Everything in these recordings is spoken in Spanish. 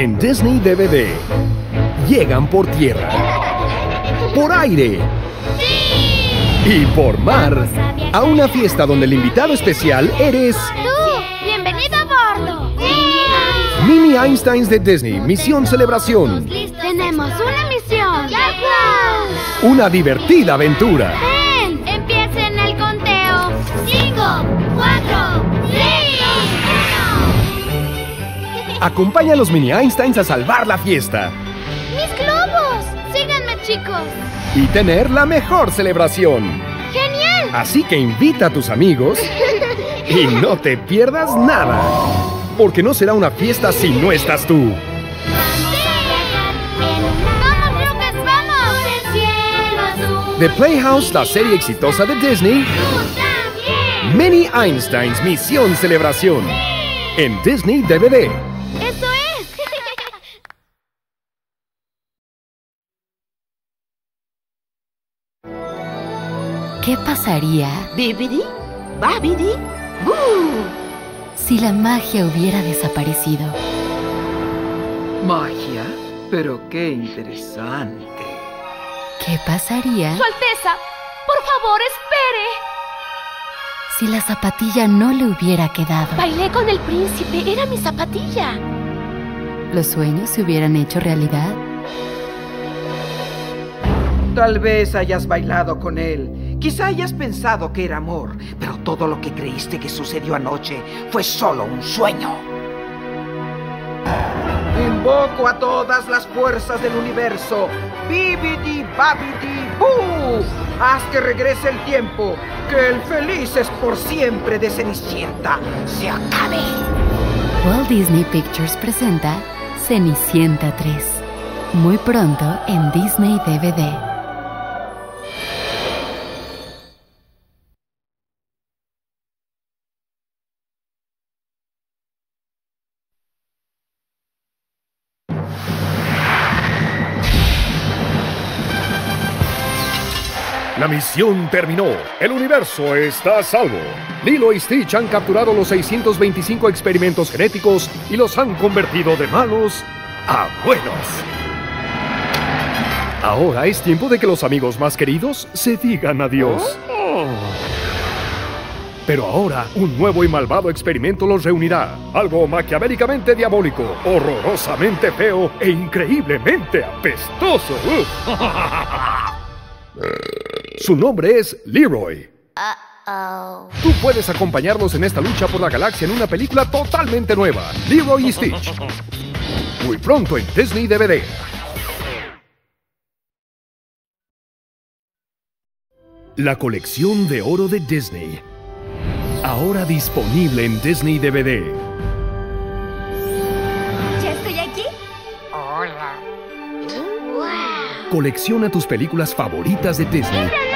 En Disney DVD llegan por tierra, por aire y por mar a una fiesta donde el invitado especial eres ¡Tú! ¡Bienvenido a bordo! Mini Einsteins de Disney, misión celebración, Tenemos una misión. una divertida aventura. Acompaña a los Mini Einsteins a salvar la fiesta ¡Mis globos! Síganme, chicos. y tener la mejor celebración. ¡Genial! Así que invita a tus amigos y no te pierdas nada, porque no será una fiesta si no estás tú. ¡Vamos, Lucas, vamos! ¡El cielo azul! The Playhouse, la serie exitosa de Disney. Mini Einsteins Misión Celebración. En Disney DVD. ¿Qué pasaría Bibidi, babidi, boo. si la magia hubiera desaparecido? Magia, pero qué interesante. ¿Qué pasaría Su Alteza, por favor, espere. si la zapatilla no le hubiera quedado? Bailé con el príncipe, era mi zapatilla. ¿Los sueños se hubieran hecho realidad? Tal vez hayas bailado con él. Quizá hayas pensado que era amor, pero todo lo que creíste que sucedió anoche fue solo un sueño. Invoco a todas las fuerzas del universo. Bibidi babidi boo. Haz que regrese el tiempo. Que el feliz es por siempre de Cenicienta se acabe. Walt Disney Pictures presenta Cenicienta 3. Muy pronto en Disney DVD. La misión terminó. El universo está a salvo. Lilo y Stitch han capturado los 625 experimentos genéticos y los han convertido de malos a buenos. Ahora es tiempo de que los amigos más queridos se digan adiós. Pero ahora un nuevo y malvado experimento los reunirá. Algo maquiavélicamente diabólico, horrorosamente feo e increíblemente apestoso. Su nombre es Leroy. Tú puedes acompañarlos en esta lucha por la galaxia en una película totalmente nueva, Leroy y Stitch. Muy pronto en Disney DVD. La colección de oro de Disney. Ahora disponible en Disney DVD. ¿Ya estoy aquí? Colecciona tus películas favoritas de Disney.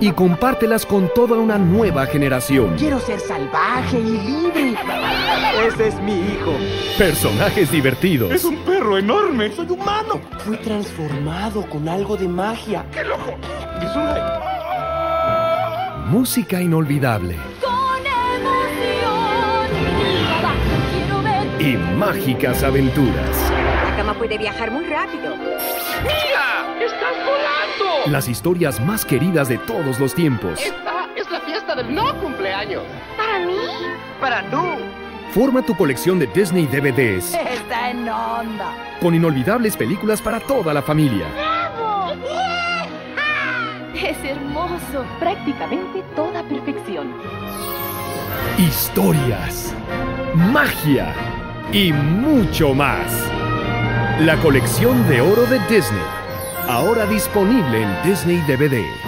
Y compártelas con toda una nueva generación. Quiero ser salvaje y libre. Ese es mi hijo. Personajes divertidos. un perro enorme. Soy humano. Fui transformado con algo de magia. ¡Qué loco! Es una... Música inolvidable. Con emoción. Y mágicas aventuras. Puede viajar muy rápido. ¡Mira! ¡Estás volando! Las historias más queridas de todos los tiempos. Esta es la fiesta del no cumpleaños. ¿Para mí? Para tú. Forma tu colección de Disney DVDs Está en onda. con inolvidables películas para toda la familia. Es hermoso. Prácticamente toda perfección. Historias, magia y mucho más. La colección de oro de Disney. Ahora disponible en Disney DVD.